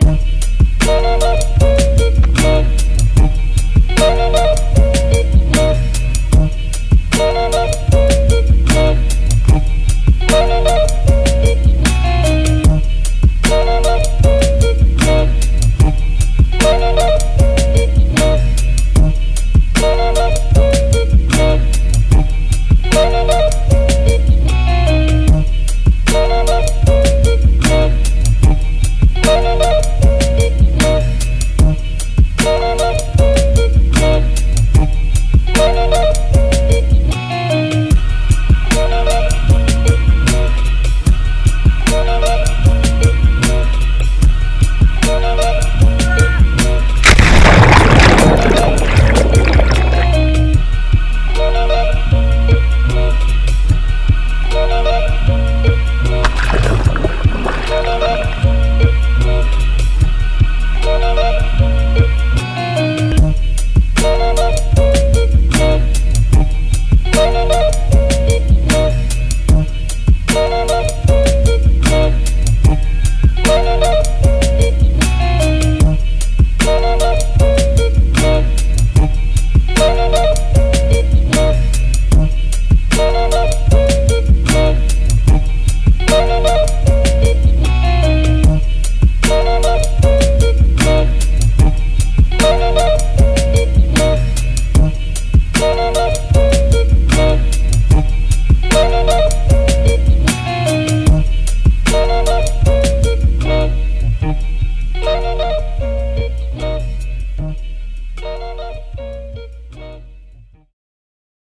Bye.